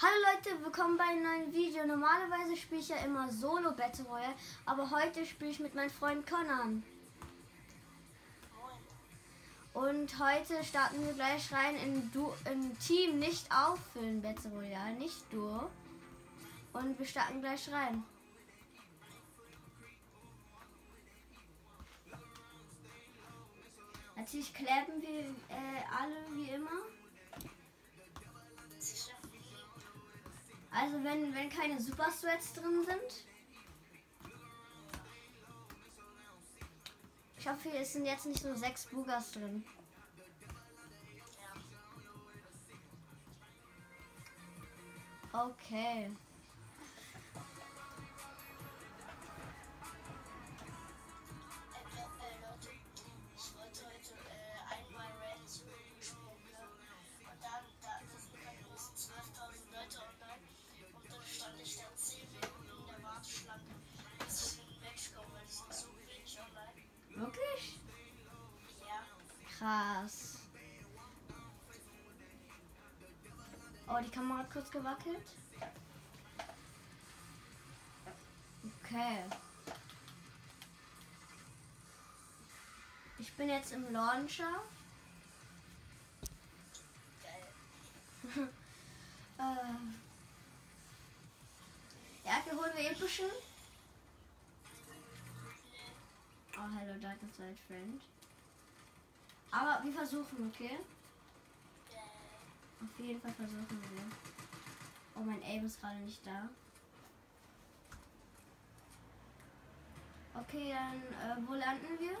Hallo Leute, willkommen bei einem neuen Video. Normalerweise spiele ich ja immer Solo Battle Royale, aber heute spiele ich mit meinem Freund Conan. Und heute starten wir gleich rein in, du in Team nicht auffüllen Battle Royale, nicht Duo. Und wir starten gleich rein. Natürlich klappen wir äh, alle wie immer. Also wenn, wenn keine Super Threads drin sind. Ich hoffe, es sind jetzt nicht nur sechs Bugas drin. Okay. Oh, die Kamera hat kurz gewackelt. Okay. Ich bin jetzt im Launcher. Äh. Ja, wir holen wir epischen. Oh, hello, Darkness Side Friend. Aber wir versuchen, okay? Auf jeden Fall versuchen wir. Oh, mein Aim ist gerade nicht da. Okay, dann äh, wo landen wir? ähm?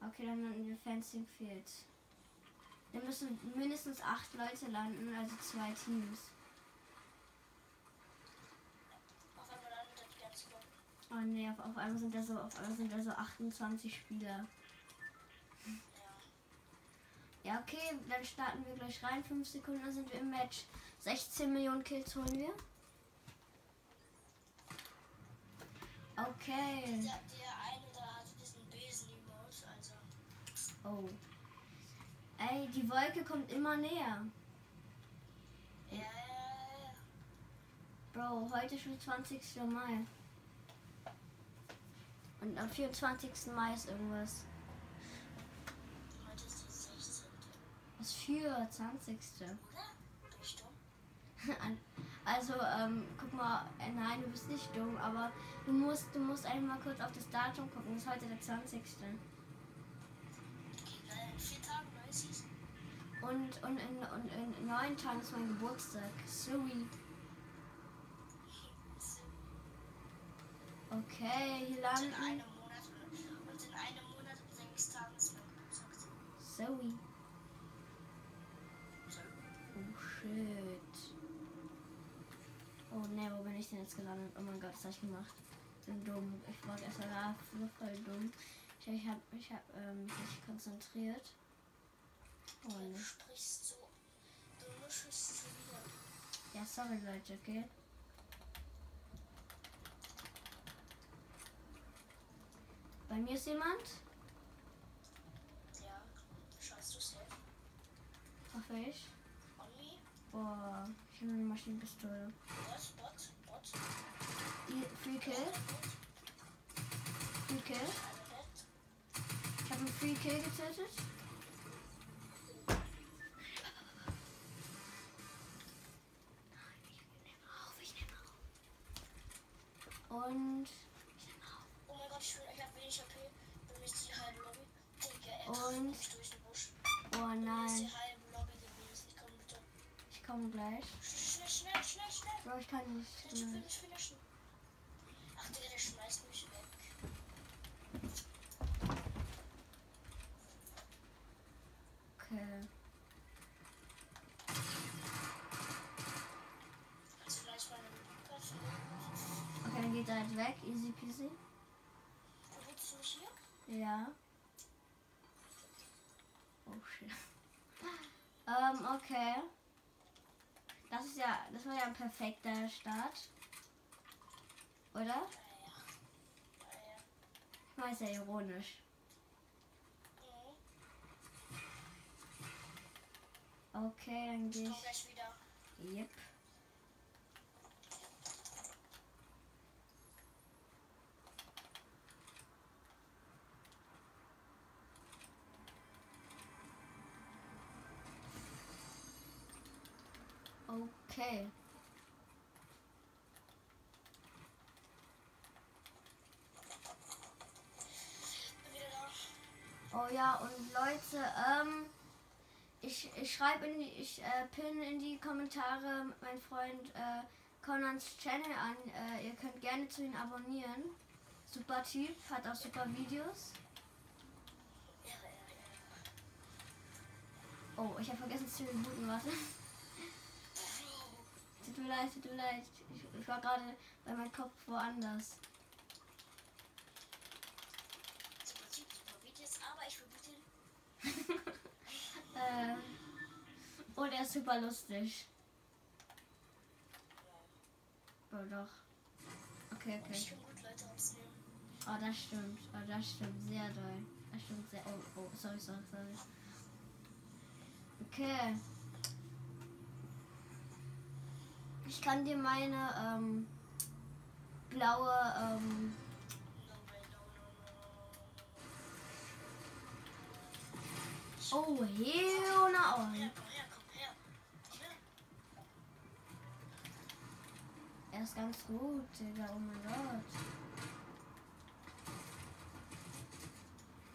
Okay, dann landen wir Fencing Field. Da müssen mindestens acht Leute landen, also zwei Teams. Auf einmal landet da die ganze Bombe. Oh nee, auf, auf einmal sind da so, auf einmal sind da so 28 Spieler. Ja. Ja, okay, dann starten wir gleich rein. Fünf Sekunden dann sind wir im Match. 16 Millionen Kills holen wir. Okay. Der, der eine da hatte diesen Besen-Emote, also. Oh. Ey, die Wolke kommt immer näher. Ja, ja, ja, ja. Bro, heute ist schon 20. Mai. Und am 24. Mai ist irgendwas. Heute ist die 16. Was für 20. Oder? Bin ich dumm? An- Also, ähm, guck mal, äh, nein, du bist nicht dumm, aber du musst, du musst einmal kurz auf das Datum gucken. Das ist heute der 20. Okay, geil. In vier Tagen 90. Und, und, in, und in neun Tagen ist mein Geburtstag. Sorry. Okay, hier Und in landen. einem Monat und in einem Monat und sechs Tagen ist mein Geburtstag. Zoe. Oh shit. Oh ne, wo bin ich denn jetzt gelandet? Oh mein Gott, was hab ich gemacht? Bin dumm. Ich war gestern ah, voll voll dumm. Ich, ich hab, ich hab ähm, mich nicht konzentriert. Oh Du ne. sprichst so. Du nuschelst so wieder. Ja, sorry Leute, okay? Bei mir ist jemand. Ja. Scheißt du safe? Hoffe ich. Me? Boah, ich habe eine Maschinenpistole. What? What? Die- Free Kill. Free Kill. Ich habe einen Free Kill getötet. Und Oh mein Gott, ich, will- ich hab wenig AP. Bin mich die halbe Lobby. Digga, er Und? trifft mich durch den Busch. oh Bin mich die nein, halbe Lobby gewesen. Ich komm bitte. Ich komme gleich. Schnell, schnell, schnell, schnell. Bro, ich kann nicht. Typ will mich finishen. Ach, Digga, der schmeißt mich weg. Okay. Okay, dann geht er halt weg. Easy peasy. Wo willst du mich hier? Ja. Oh shit. ähm, okay. Das ist ja, das war ja ein perfekter Start. Oder? War ja ironisch. Okay, dann gehe ich. Komm gleich wieder. Yep. Okay. Oh ja, und Leute, ähm, ich, ich schreibe in die, ich äh, pin in die Kommentare mein Freund äh, Conans Channel an. Äh, ihr könnt gerne zu ihm abonnieren. Super Typ, hat auch super Videos. Oh, ich habe vergessen zu rebooten, warte. Tut mir leid, tut mir leid. Ich, ich war gerade bei meinem Kopf woanders. Äh, und er ist super lustig. Oh doch. Okay, Und ich okay. kann gut Leute aufnehmen. Oh, das stimmt. Oh, das stimmt. Sehr doll. Das stimmt sehr. Oh, oh, sorry, sorry, sorry. Okay. Ich kann dir meine ähm, blaue ähm. Oh, Heona on. Er ist ganz gut, Digga. Oh mein Gott.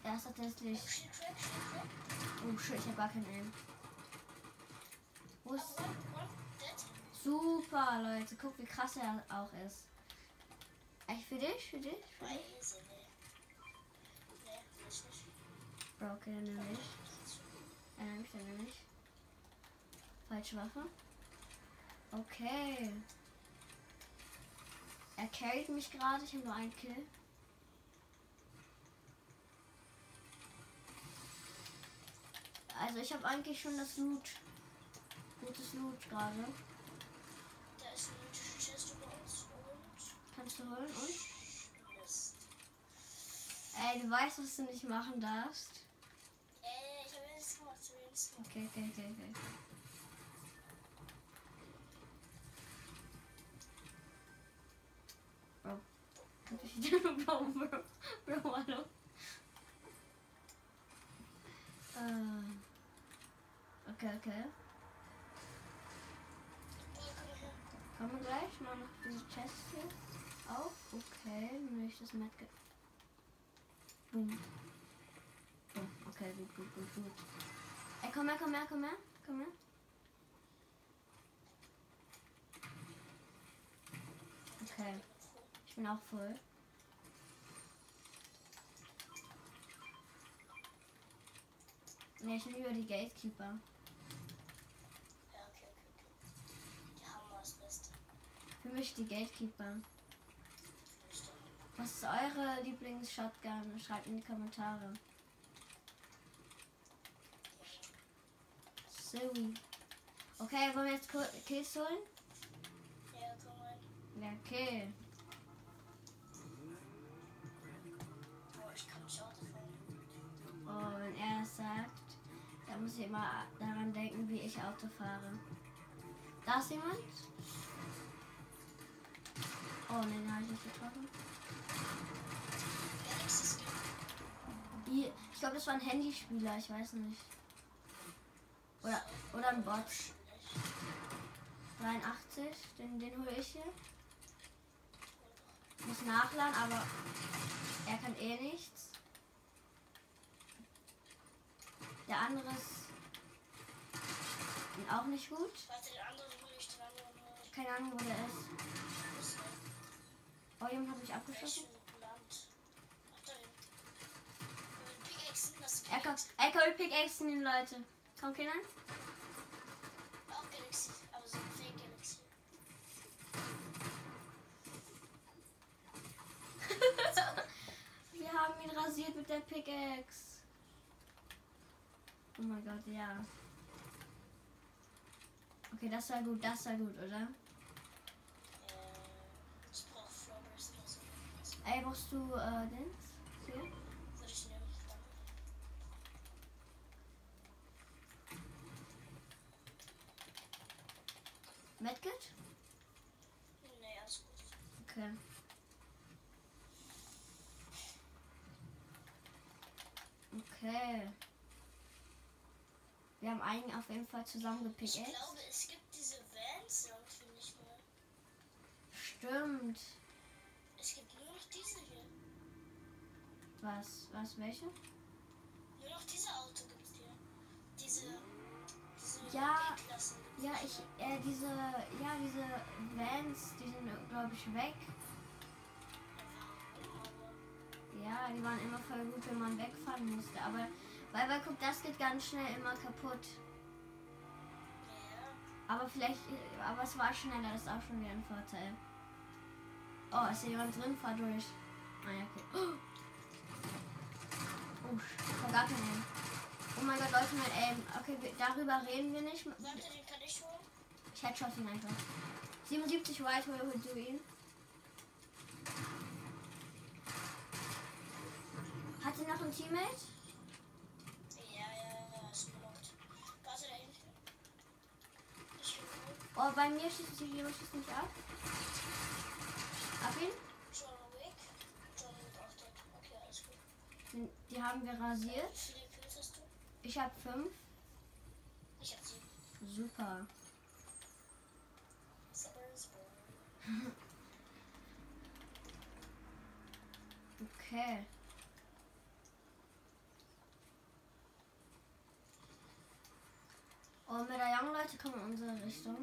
Er ist tatsächlich. Oh. Oh shit, ich hab gar keinen Aim. Wo ist. Super, Leute. Guck, wie krass er auch ist. Echt für dich? Für dich? Für dich? Bro, okay, dann nehme ich. Dann nehme ich, dann nehme ich. Falsche Waffe. Okay. Er carried mich gerade. Ich habe nur einen Kill. Also ich habe eigentlich schon das Loot. Gutes Loot gerade. Du holen und? Ey, du weißt, was du nicht machen darfst. Ich habe nichts gemacht, zumindest. Okay, okay, okay, okay. Bro. Ich Bro, Bro, Bro, hallo. Äh. Okay, okay. Kommen wir gleich mal noch diese Chest hier. Okay, will ich das Medkit. Boom. Boom. Okay, gut, gut, gut, gut. Ey, komm her, komm her, komm her, komm her. Okay, ich bin auch voll. Ne, ich nehme lieber die Gatekeeper. Ja, okay, okay, okay. Die haben wir das Beste. Für mich die Gatekeeper. Was ist eure Lieblings-Shotgun? Schreibt in die Kommentare. So. Okay, wollen wir jetzt Kills holen? Ja, komm rein. Ja, okay. Boah, ich kann nicht Auto fahren. Oh, wenn er das sagt, dann muss ich immer daran denken, wie ich Auto fahre. Da ist jemand? Oh, ne, den habe ich nicht getroffen. Ich glaube, das war ein Handyspieler, ich weiß nicht. Oder, oder ein Bot. 83, den, den hole ich hier. Muss nachladen, aber er kann eh nichts. Der andere ist auch nicht gut. Warte, den anderen hole ich, ich. Keine Ahnung, wo der ist. Oh, jemand hat mich abgeschossen. Mit Pickaxen, Leute. Komm, Kinder. Auch Galaxy, aber so ein Fake Galaxy. Wir haben ihn rasiert mit der Pickaxe. Oh mein Gott, ja. Okay, das war gut, das war gut, oder? Äh, ich brauche Flowers oder so. Ey, brauchst du äh, Dings? Hier? Medkit? Nee, alles gut. Okay. Okay. Wir haben einen auf jeden Fall zusammengepickt. Ich glaube, es gibt diese Vans irgendwie nicht mehr. Stimmt. Was? Was? Welche? Nur noch diese Auto gibt es hier. Diese. Diese Ja. Ja, ich, äh, diese, ja, diese Vans, die sind, glaube ich, weg. Ja, die waren immer voll gut, wenn man wegfahren musste. Aber, weil, weil, guck, das geht ganz schnell immer kaputt. Ja. Aber vielleicht, äh, aber es war schneller, das ist auch schon wieder ein Vorteil. Oh, ist hier jemand drin? Fahr durch. Ah, ja, okay. Oh, oh keinen Aim. Oh mein Gott, Leute, mein Aim. Okay, wir, darüber reden wir nicht. Warte, den kann ich holen. Ich headshot ihn einfach. 77 White, wo holst du ihn? Hat sie noch ein Teammate? Ja, ja, ja, ist gelockt. Warte, da hinten. Ich will holen. Oh, bei mir schießt sie schießt nicht ab. Ab ihn? Die haben wir rasiert. Ich habe fünf. Ich hab sieben. Super. Okay. Oh, mit der Young Leute kommen in unsere Richtung.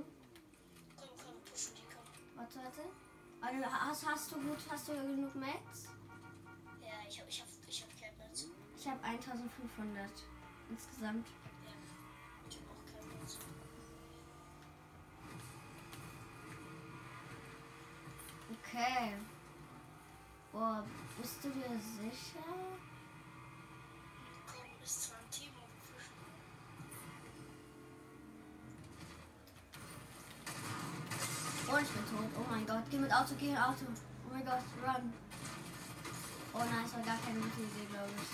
Komm, komm, pushen die, komm. Warte, warte. Also, hast, hast du gut, hast du genug Max? Ja, ich hab, ich hab, habe 1500 insgesamt. Okay. Boah, bist du dir sicher? Komm, bis zu einem Team und pushen. Oh, ich bin tot. Oh mein Gott. Geh mit Auto, geh mit Auto. Oh mein Gott, run. Oh nein, es war gar keine gute Idee, glaube ich.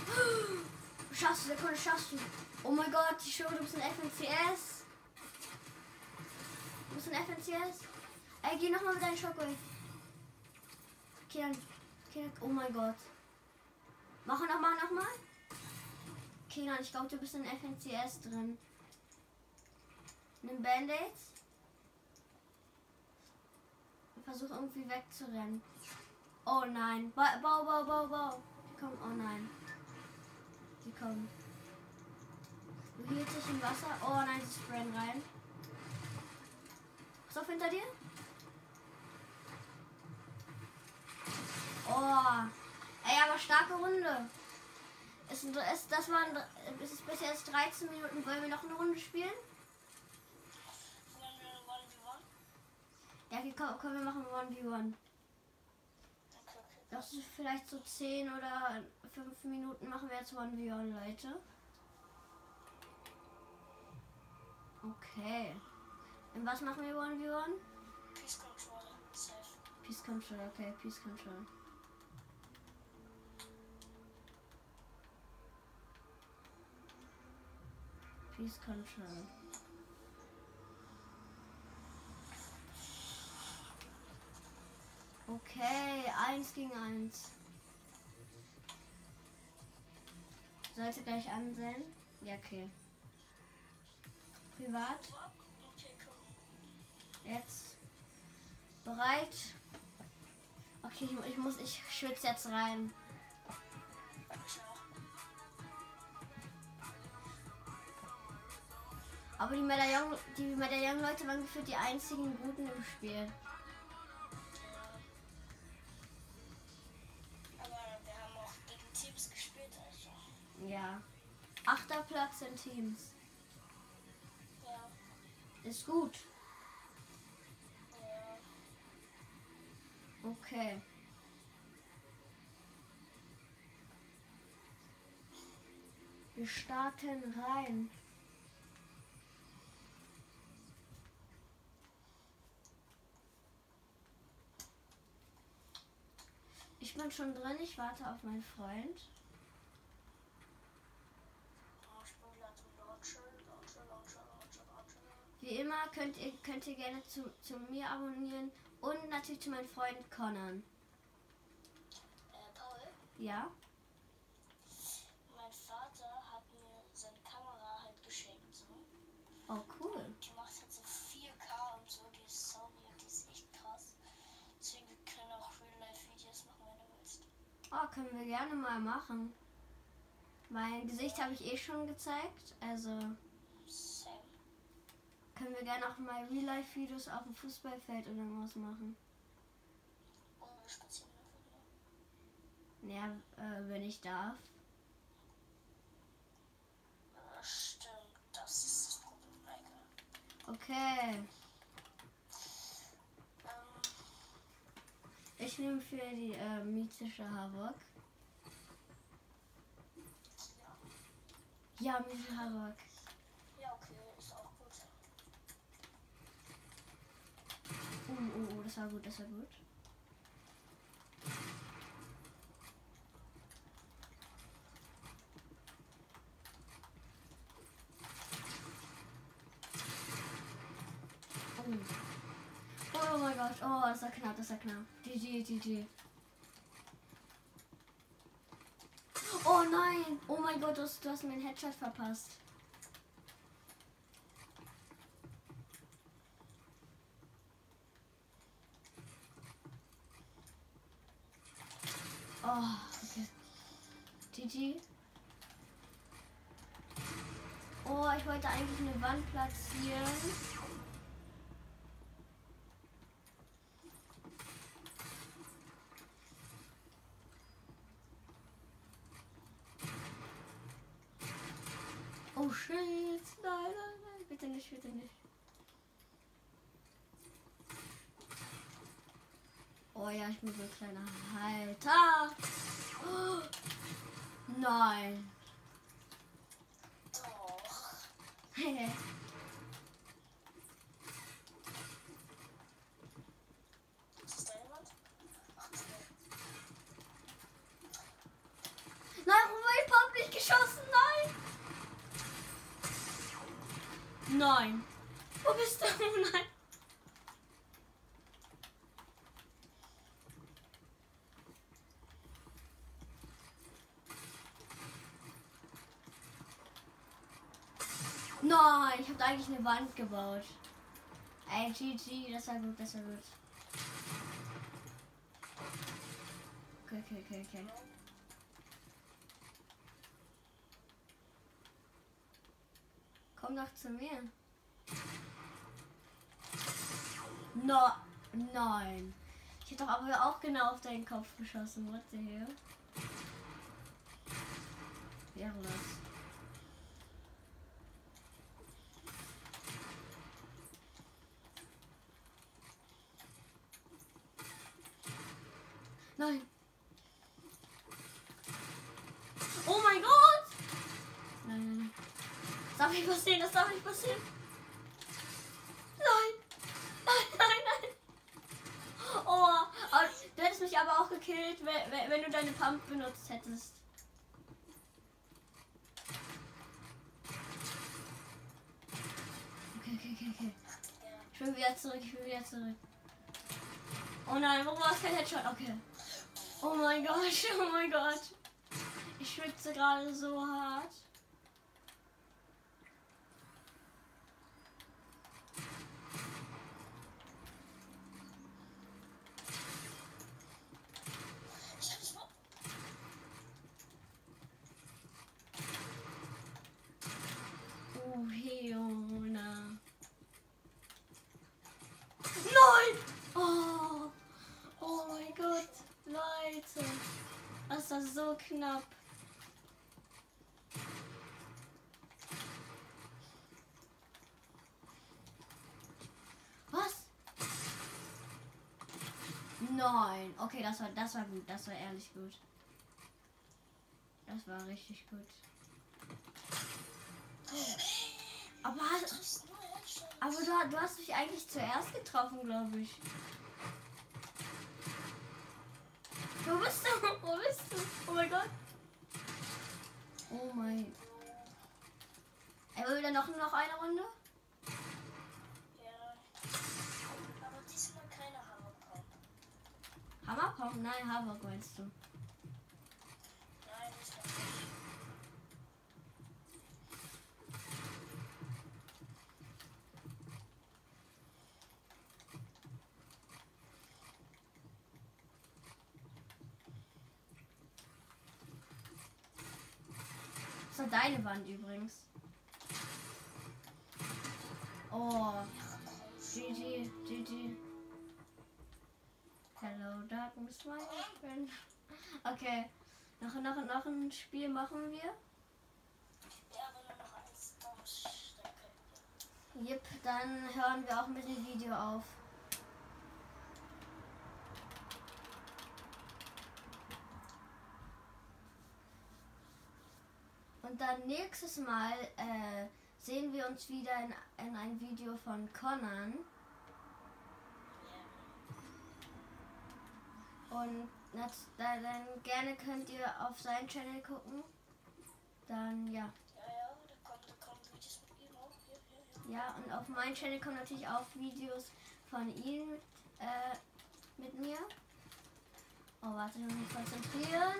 Schaffst du, Sekunde, schaffst du. Oh mein Gott, die Show, du bist ein FNCS. Du bist ein FNCS. Ey, geh nochmal mit deinem Shockwave. Okay, dann. Okay, dann. Oh mein Gott. Mach nochmal, nochmal. Okay, nein, ich glaube, du bist in FNCS drin. Nimm Band-Aids. Versuch irgendwie wegzurennen. Oh nein. Ba bau, bau, bau, bau. Kommen. Oh nein. Die kommen. Du hielt sich im Wasser. Oh nein, sie sprayen rein. Pass auf hinter dir. Oh. Ey, aber starke Runde. Es, sind- es, das waren, es ist bis jetzt 13 Minuten. Wollen wir noch eine Runde spielen? Ja, okay, komm, komm wir machen 1v1. Das ist vielleicht so 10 oder 5 Minuten machen wir jetzt 1v1, Leute. Okay. In was machen wir 1v1? Peace Control. Safe. Peace Control, okay, Peace Control. Peace Control. Okay, eins gegen eins. Sollte gleich ansehen. Ja, okay. Privat. Jetzt. Bereit. Okay, ich, ich muss, ich schwitze jetzt rein. Aber die Medaillon, die Medaillon-Leute waren gefühlt die einzigen Guten im Spiel. 18 Teams. Ja. Ist gut. Ja. Okay. Wir starten rein. Ich bin schon drin, ich warte auf meinen Freund. Wie immer könnt ihr, könnt ihr gerne zu, zu mir abonnieren und natürlich zu meinem Freund Conan. Äh, Paul, Ja? mein Vater hat mir seine Kamera halt geschenkt. So. Oh, cool. Die macht halt so 4K und so, die ist sauber, die ist echt krass. Deswegen wir können auch Real-Life-Videos machen, wenn du willst. Oh, können wir gerne mal machen. Mein Gesicht habe ich eh schon gezeigt. Also. Können wir gerne auch mal Real-Life-Videos auf dem Fußballfeld oder irgendwas machen. Naja, äh, wenn ich darf. Ja, stimmt, das ist das Problem, Maike. Okay. Ähm, Ich nehme für die äh, mythische Havok. ja. Ja, mythische Havok. ja, okay, ist auch gut. Oh, oh, oh, das war gut, das war gut. Oh. oh mein Gott, oh, das war knapp, das war knapp. GG, GG. Oh nein! Oh mein Gott, du hast, du hast mir einen Headshot verpasst. Oh, okay. GG. Oh, ich wollte eigentlich eine Wand platzieren. Oh shit. Nein, nein, nein. Bitte nicht, bitte nicht. Oh ja, ich bin so ein kleiner nein. Doch. Ist das deine Wand? Ach, okay. Nein, Robert Pop nicht geschossen, nein. Nein. Wo bist du? Nein. Nein, ich habe eigentlich eine Wand gebaut. Ey, GG, das war gut, das war gut. Okay, okay, okay, okay. Komm doch zu mir. No, nein. Ich hätte doch aber auch genau auf deinen Kopf geschossen. What the hell? Ehrenlos. Nein. Oh mein Gott! Nein, nein, nein. Das darf nicht passieren, das darf nicht passieren. Nein! Nein, nein, nein! Oh, du hättest mich aber auch gekillt, wenn, du deine Pump benutzt hättest. Okay, okay, okay, okay. Ich bin wieder zurück, ich bin wieder zurück. Oh nein, warum war es kein Headshot? Okay. Oh mein Gott, oh mein Gott. Ich schwitze gerade so hart. Ich hab dich mal. Oh, Heona. Nein! Oh, oh mein Gott, Leute. Das war so knapp. Was? Nein. Okay, das war, das war gut. Das war ehrlich gut. Das war richtig gut. Aber, aber du, du hast mich eigentlich zuerst getroffen, glaube ich. Wo bist du? Wo bist du? Oh mein Gott. Oh mein. Er will dann noch, noch eine Runde? Ja. Aber diesmal keine Hammerpomp. Hammerpomp? Nein, Hammer meinst du. War deine Wand übrigens. Oh, GG, GG. Hello, Darkness, my friend. Okay, noch, noch, noch ein Spiel machen wir. Jep, dann hören wir auch mit dem Video auf. Dann nächstes Mal äh, sehen wir uns wieder in, in ein Video von Conan. Und das, da, dann gerne könnt ihr auf seinen Channel gucken. Dann ja. Ja, und auf meinen Channel kommen natürlich auch Videos von ihm äh, mit mir. Oh, warte, ich muss mich konzentrieren.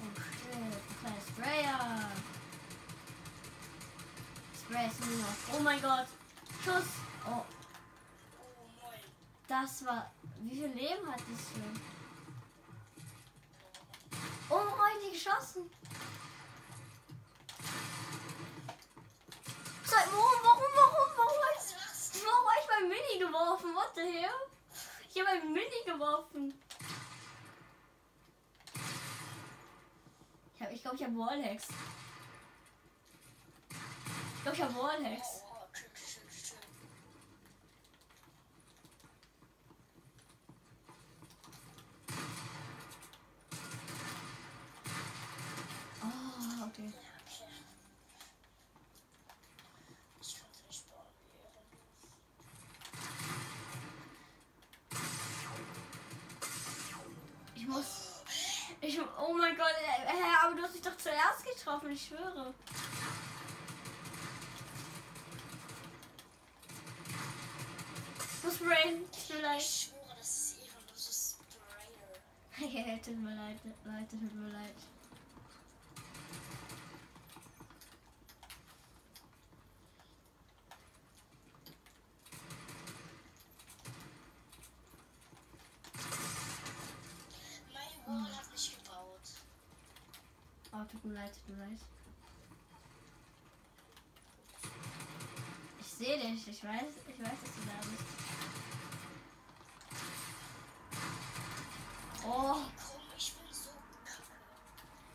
Oh shit, kleiner Sprayer. Spray ist nur noch. Oh mein Gott. Schuss. Oh, das war. Wie viel Leben hat das hier? Oh mein, die geschossen. Seit warum, warum, warum, warum hast Warum habe ich mein Mini geworfen? What the hell? Ich habe ein Mini geworfen. Ich glaube, ich, habe Wallhacks. Ich glaube, ich habe Wallhacks. Getroffen, ich schwöre. Muss brain. Tut mir leid. Ich schwöre, das ist ehrenloses Sprayer. Ja, tut mir leid, Leute, tut mir leid. Mein Wall hat nicht gebaut. Oh, tut mir leid, tut. Ich sehe dich, ich weiß, ich weiß, dass du da bist. Oh, ich bin so kacke.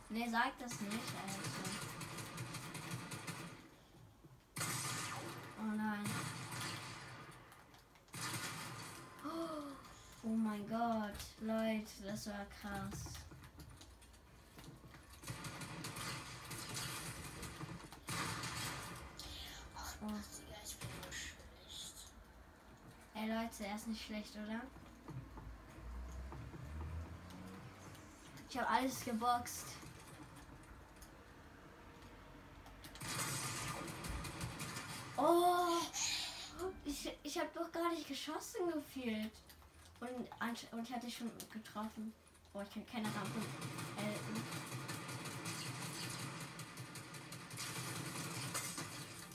nee, sag das nicht, Alter. Oh nein. Oh mein Gott, Leute, das war krass. Ey Leute, er ist nicht schlecht, oder? Ich habe alles geboxt. Oh, ich, ich habe doch gar nicht geschossen gefühlt. Und, und ich hatte schon getroffen. Oh, ich kann keine Rampe halten.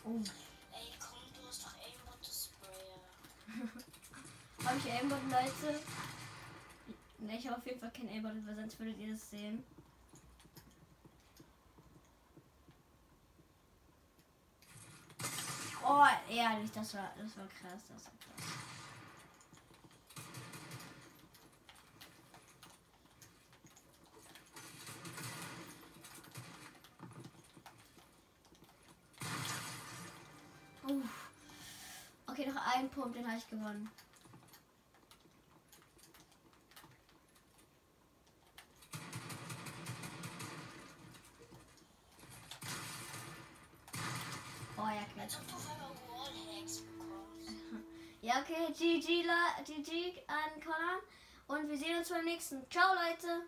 Oh, ich Aimbot, Leute? Ne, ich habe auf jeden Fall kein Aimbot, weil sonst würdet ihr das sehen. Oh, ehrlich, das war, das war krass, das war krass. Uff. Okay, noch ein Punkt, den habe ich gewonnen. GG, GG an Conan. Und wir sehen uns beim nächsten. Ciao, Leute.